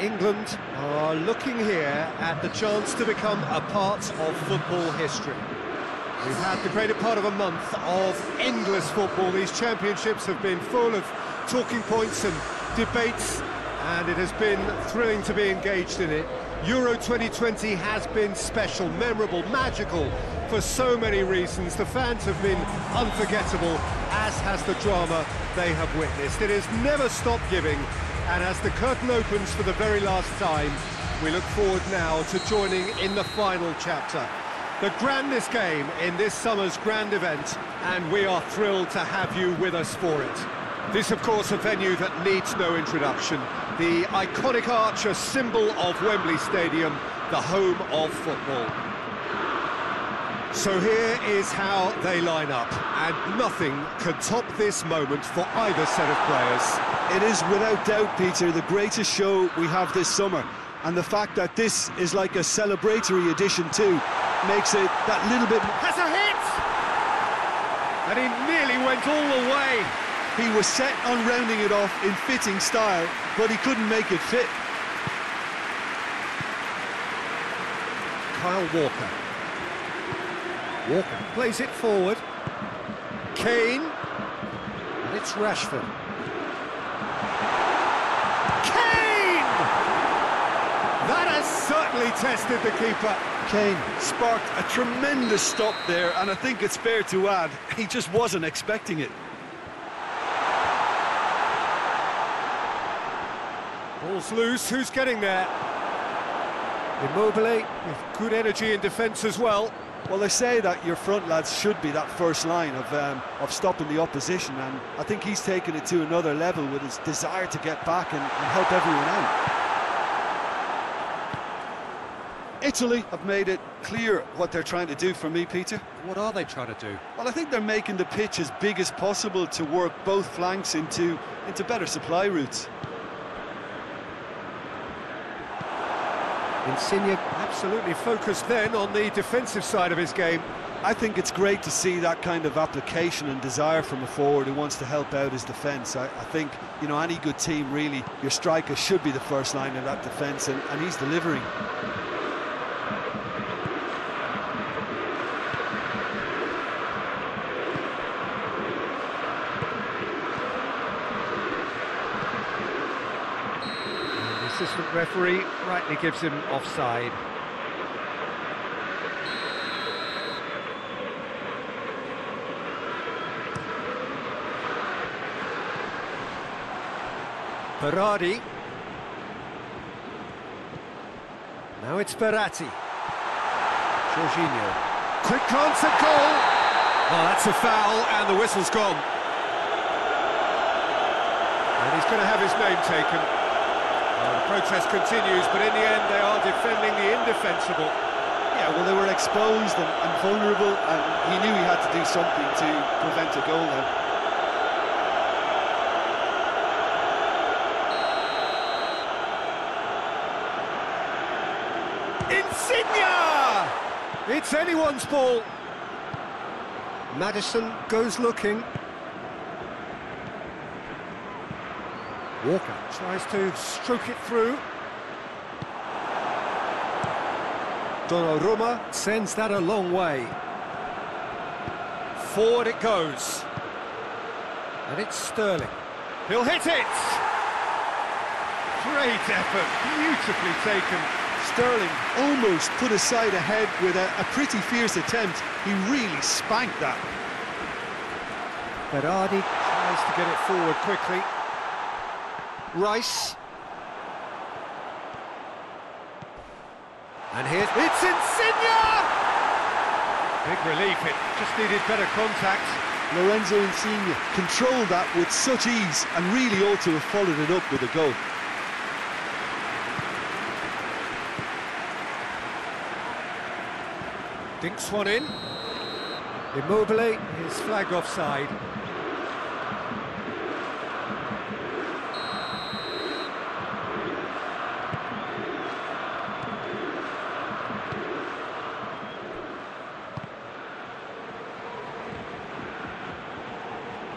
England are looking here at the chance to become a part of football history. We've had the greater part of a month of endless football. These championships have been full of talking points and debates, and it has been thrilling to be engaged in it. Euro 2020 has been special, memorable, magical for so many reasons. The fans have been unforgettable, as has the drama they have witnessed. It has never stopped giving, and as the curtain opens for the very last time, we look forward now to joining in the final chapter. The grandest game in this summer's grand event, and we are thrilled to have you with us for it. This, of course, a venue that needs no introduction. The iconic arch, a symbol of Wembley Stadium, the home of football. So here is how they line up, and nothing can top this moment for either set of players. It is without doubt, Peter, the greatest show we have this summer. And the fact that this is like a celebratory edition too makes it that little bit... Has a hit! And he nearly went all the way. He was set on rounding it off in fitting style, but he couldn't make it fit. Kyle Walker. Walker plays it forward. Kane. And it's Rashford. Kane! That has certainly tested the keeper. Kane sparked a tremendous stop there, and I think it's fair to add, he just wasn't expecting it. Ball's loose, who's getting there? Immobile with good energy in defence as well. Well, they say that your front lads should be that first line of um, of stopping the opposition, and I think he's taken it to another level with his desire to get back and, and help everyone out. Italy have made it clear what they're trying to do for me, Peter. What are they trying to do? Well, I think they're making the pitch as big as possible to work both flanks into, into better supply routes. Insigne absolutely focused then on the defensive side of his game. I think it's great to see that kind of application and desire from a forward who wants to help out his defence. I, I, think, you know, any good team, really, your striker should be the first line of that defence, and, and he's delivering. Referee rightly gives him offside. Berardi. Now it's Verratti. Jorginho. Quick glance at goal. Oh, that's a foul, and the whistle's gone. And he's going to have his name taken. The protest continues, but in the end they are defending the indefensible. Yeah, well, they were exposed and, and vulnerable, and he knew he had to do something to prevent a goal then. Insigne! It's anyone's ball. Maddison goes looking. Walker tries to stroke it through. Donnarumma sends that a long way. Forward it goes. And it's Sterling. He'll hit it! Great effort, beautifully taken. Sterling almost put his side ahead with a, a pretty fierce attempt. He really spanked that. Berardi tries to get it forward quickly. Rice. And here's... It's Insigne! Big relief, it just needed better contact. Lorenzo Insigne controlled that with such ease and really ought to have followed it up with a goal. Dinks one in. Immobile his flag offside.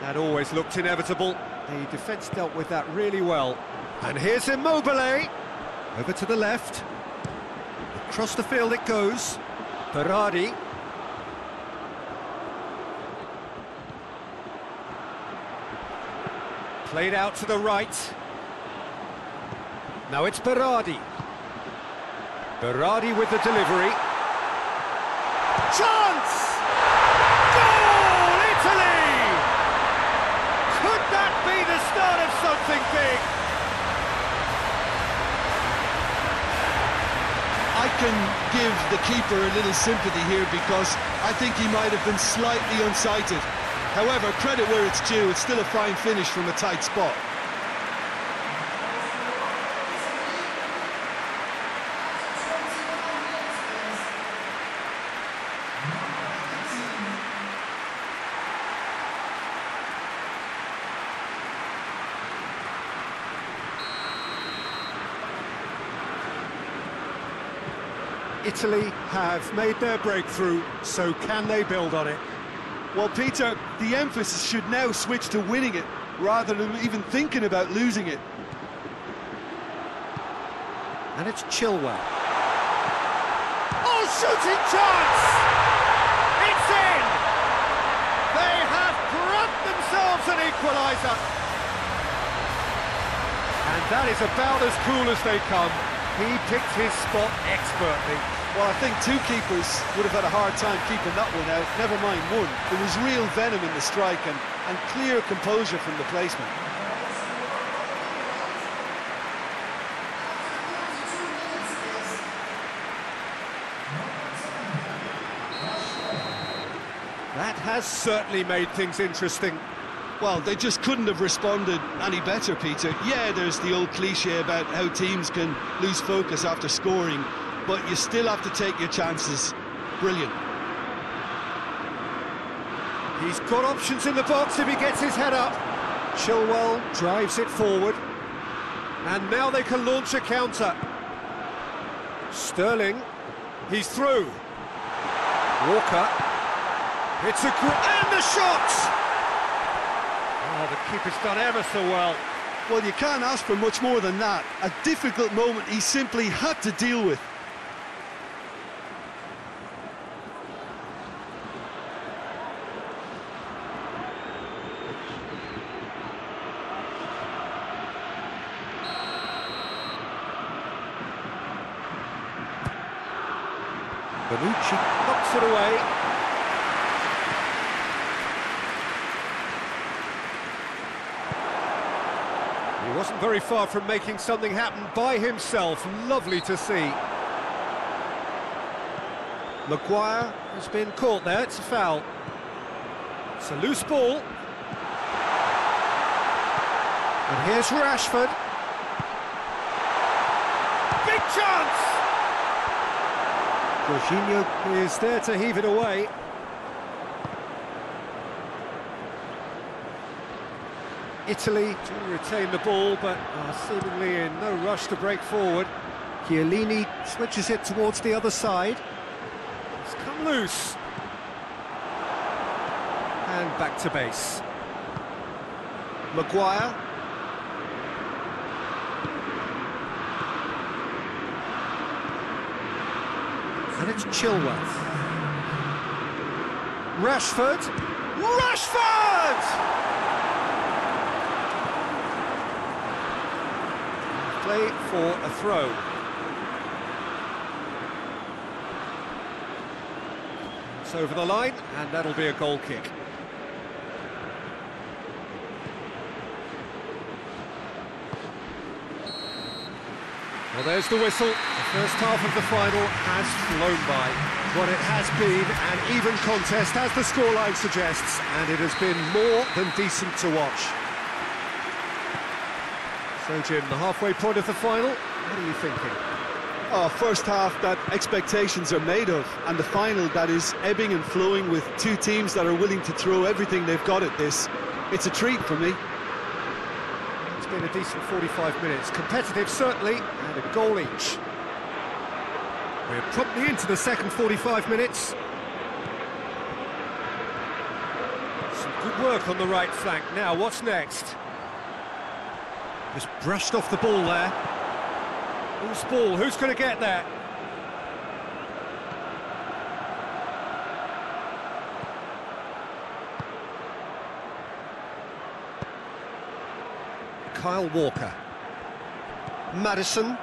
That always looked inevitable. The defence dealt with that really well. And here's Immobile. Over to the left. Across the field it goes. Berardi. Played out to the right. Now it's Berardi. Berardi with the delivery. Chance! Goal, Italy! Could that be the start of something big? I can give the keeper a little sympathy here because I think he might have been slightly unsighted. However, credit where it's due, it's still a fine finish from a tight spot. Italy have made their breakthrough, so can they build on it? Well, Peter, the emphasis should now switch to winning it, rather than even thinking about losing it. And it's Chilwell. Oh, shooting chance! It's in! They have grabbed themselves an equaliser. And that is about as cool as they come. He picked his spot expertly. Well, I think two keepers would have had a hard time keeping that one out, never mind one. There was real venom in the strike and, and clear composure from the placement. That has certainly made things interesting. Well, they just couldn't have responded any better, Peter. Yeah, there's the old cliche about how teams can lose focus after scoring, but you still have to take your chances. Brilliant. He's got options in the box if he gets his head up. Chilwell drives it forward. And now they can launch a counter. Sterling, he's through. Walker, it's a gr and the shot! Oh, the keeper's done ever so well. Well, you can't ask for much more than that. A difficult moment he simply had to deal with. Bonucci knocks it away. He wasn't very far from making something happen by himself. Lovely to see. Maguire has been caught there. It's a foul. It's a loose ball. And here's Rashford. Big chance! Jorginho is there to heave it away. Italy to retain the ball, but are seemingly in no rush to break forward. Chiellini switches it towards the other side. It's come loose. And back to base. Maguire. And it's Chilwell. Rashford. Rashford! For a throw. It's over the line, and that'll be a goal kick. Well, there's the whistle. The first half of the final has flown by. What it has been an even contest, as the scoreline suggests, and it has been more than decent to watch. So, Jim, the halfway point of the final, what are you thinking? Oh, first half that expectations are made of, and the final that is ebbing and flowing with two teams that are willing to throw everything they've got at this. It's a treat for me. It's been a decent 45 minutes. Competitive, certainly, and a goal each. We're promptly into the second 45 minutes. Some good work on the right flank. Now, what's next? Just brushed off the ball there. Who's ball? Who's going to get there? Kyle Walker. Maddison.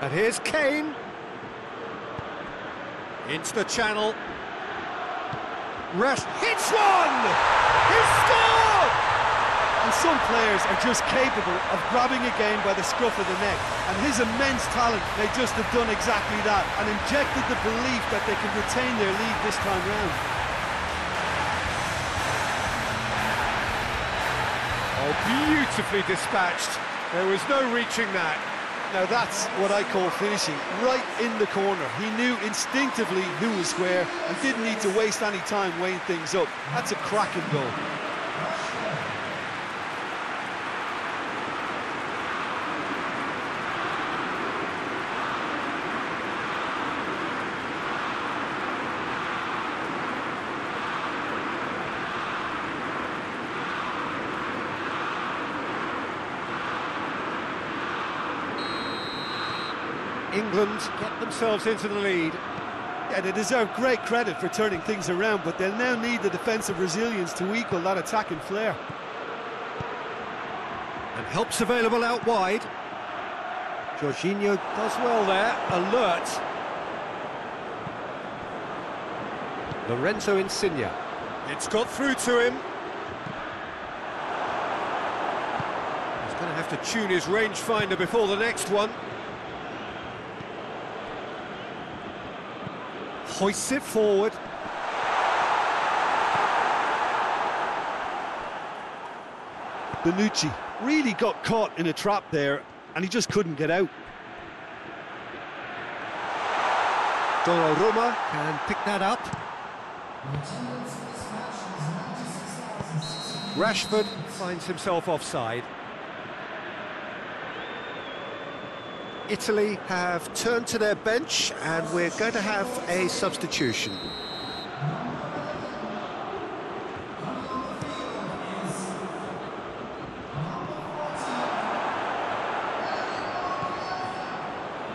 And here's Kane. Into the channel. Rash hits one! He scored! And some players are just capable of grabbing a game by the scruff of the neck. And his immense talent may just have done exactly that and injected the belief that they can retain their lead this time round. Oh, beautifully dispatched. There was no reaching that. Now that's what I call finishing, right in the corner. He knew instinctively who was where and didn't need to waste any time weighing things up. That's a cracking goal. England get themselves into the lead. Yeah, they deserve great credit for turning things around, but they'll now need the defensive resilience to equal that attacking flair. And help's available out wide. Jorginho does well there, alert. Lorenzo Insigne. It's got through to him. He's going to have to tune his rangefinder before the next one. Hoists it forward. Bonucci really got caught in a trap there and he just couldn't get out. Donnarumma can pick that up. Rashford finds himself offside. Italy have turned to their bench and we're going to have a substitution.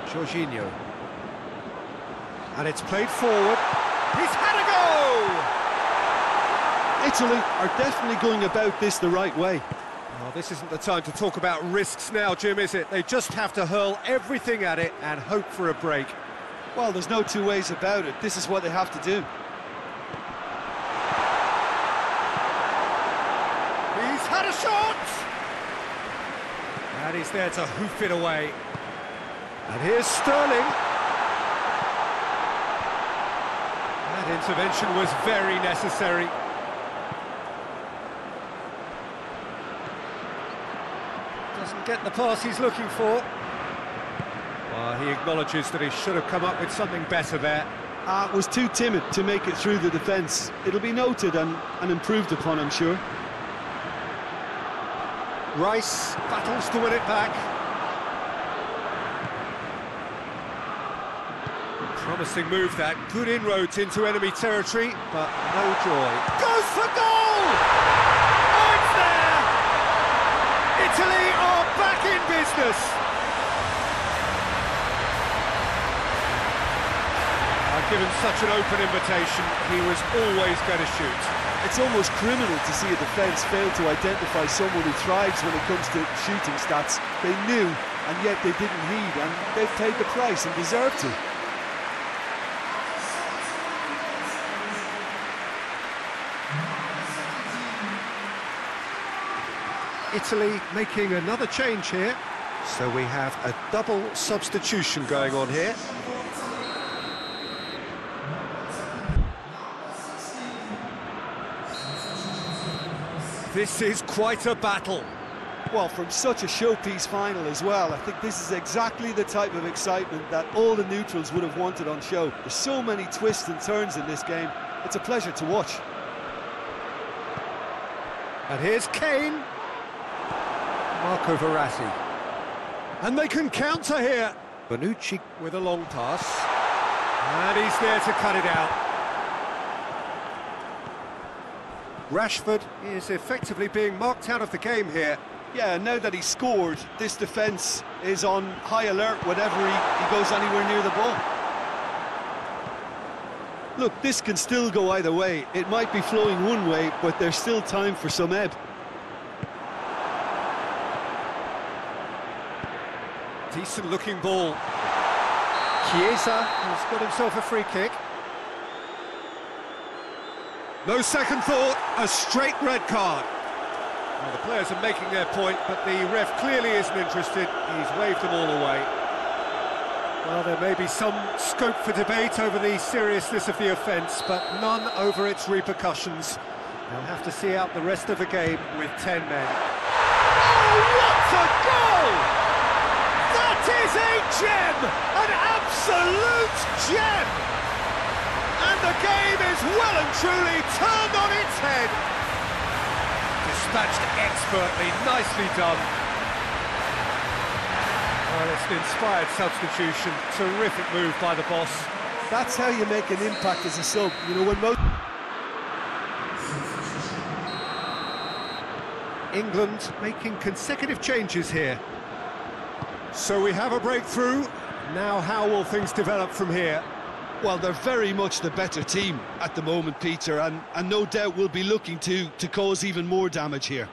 Jorginho. And it's played forward. He's had a go! Italy are definitely going about this the right way. Well, this isn't the time to talk about risks now, Jim, is it? They just have to hurl everything at it and hope for a break. Well, there's no two ways about it. This is what they have to do. He's had a shot! And he's there to hoof it away. And here's Sterling. That intervention was very necessary. Get the pass he's looking for. Well, he acknowledges that he should have come up with something better there. Uh, was too timid to make it through the defence. It'll be noted and, and improved upon, I'm sure. Rice battles to win it back. Promising move that, good inroads into enemy territory, but no joy. Goes for goal! Oh, it's there! Italy are back in business. I've given such an open invitation, he was always going to shoot. It's almost criminal to see a defence fail to identify someone who thrives when it comes to shooting stats. They knew, and yet they didn't heed, and they've paid the price and deserved to. Italy making another change here. So we have a double substitution going on here. This is quite a battle. Well, from such a showpiece final as well, I think this is exactly the type of excitement that all the neutrals would have wanted on show. There's so many twists and turns in this game. It's a pleasure to watch. And here's Kane. Marco Verratti. And they can counter here. Bonucci with a long pass. And he's there to cut it out. Rashford is effectively being marked out of the game here. Yeah, now that he's scored, this defence is on high alert whenever he, he goes anywhere near the ball. Look, this can still go either way. It might be flowing one way, but there's still time for some ebb. Decent looking ball. Chiesa has got himself a free kick. No second thought, a straight red card. Well, the players are making their point, but the ref clearly isn't interested. He's waved them all away. Well, there may be some scope for debate over the seriousness of the offence, but none over its repercussions. They'll have to see out the rest of the game with 10 men. Oh, what a goal! Is a gem! An absolute gem! And the game is well and truly turned on its head. Dispatched expertly, nicely done. Well, it's an inspired substitution. Terrific move by the boss. That's how you make an impact as a sub. You know, when most... England making consecutive changes here. So we have a breakthrough. Now how will things develop from here? Well, they're very much the better team at the moment, Peter, and, and no doubt will be looking to, to cause even more damage here.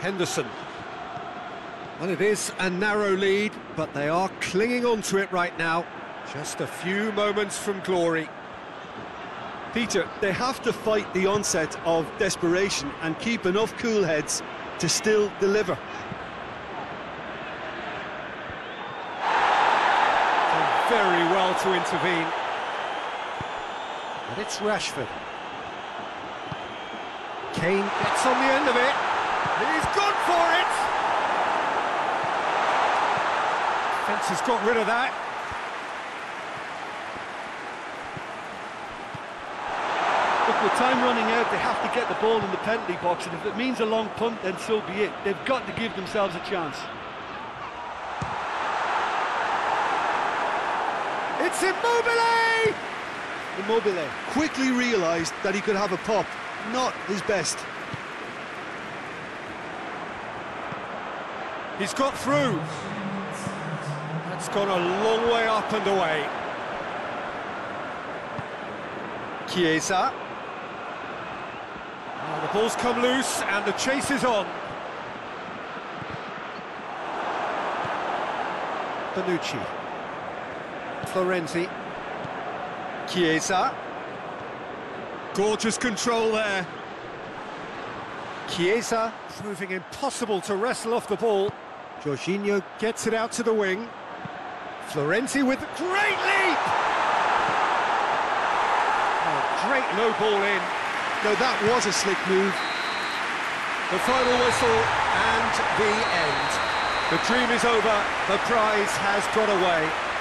Henderson. Well, it is a narrow lead, but they are clinging on to it right now. Just a few moments from glory. Peter, they have to fight the onset of desperation and keep enough cool heads to still deliver. Done very well to intervene. But it's Rashford. Kane gets on the end of it. He's gone for it! Fence has got rid of that. With time running out, they have to get the ball in the penalty box, and if it means a long punt, then so be it. They've got to give themselves a chance. It's Immobile! Immobile quickly realised that he could have a pop. Not his best. He's got through. That's gone a long way up and away. Chiesa. Ball's come loose and the chase is on. Bonucci. Florenzi. Chiesa. Gorgeous control there. Chiesa proving impossible to wrestle off the ball. Jorginho gets it out to the wing. Florenzi with a great leap! Oh, great low ball in. Now that was a slick move. The final whistle and the end. The dream is over, the prize has gone away.